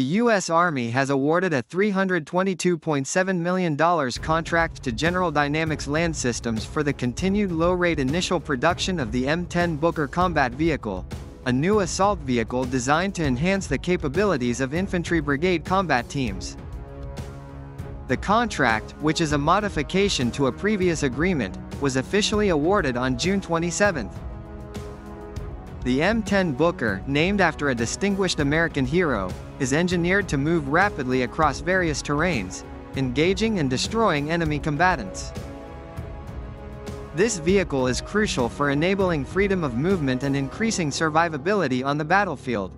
The U.S. Army has awarded a $322.7 million contract to General Dynamics Land Systems for the continued low-rate initial production of the M10 Booker combat vehicle, a new assault vehicle designed to enhance the capabilities of infantry brigade combat teams. The contract, which is a modification to a previous agreement, was officially awarded on June 27. The M10 Booker, named after a distinguished American hero, is engineered to move rapidly across various terrains, engaging and destroying enemy combatants. This vehicle is crucial for enabling freedom of movement and increasing survivability on the battlefield.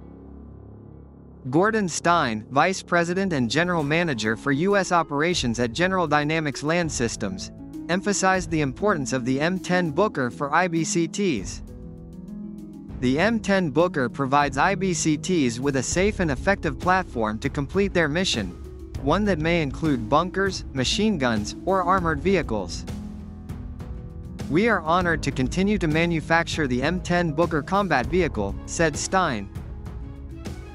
Gordon Stein, Vice President and General Manager for U.S. Operations at General Dynamics Land Systems, emphasized the importance of the M10 Booker for IBCTs. The M10 Booker provides IBCTs with a safe and effective platform to complete their mission, one that may include bunkers, machine guns, or armored vehicles. We are honored to continue to manufacture the M10 Booker combat vehicle, said Stein.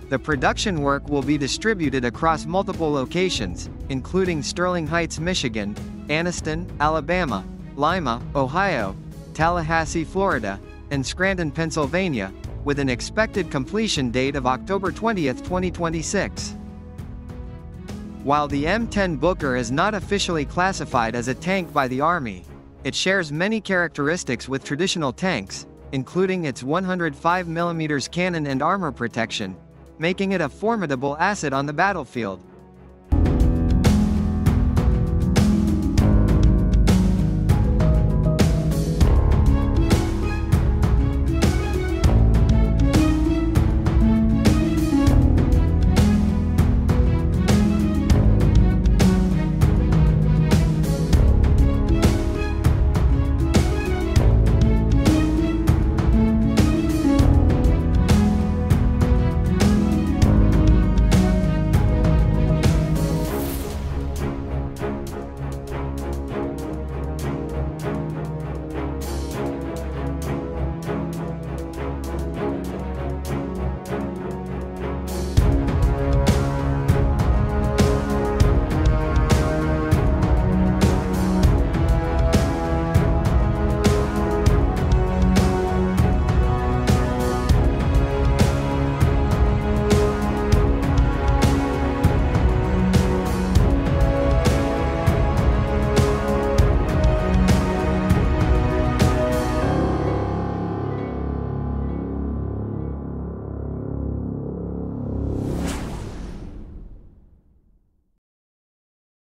The production work will be distributed across multiple locations, including Sterling Heights, Michigan, Anniston, Alabama, Lima, Ohio, Tallahassee, Florida, and Scranton, Pennsylvania, with an expected completion date of October 20, 2026. While the M10 Booker is not officially classified as a tank by the Army, it shares many characteristics with traditional tanks, including its 105mm cannon and armor protection, making it a formidable asset on the battlefield.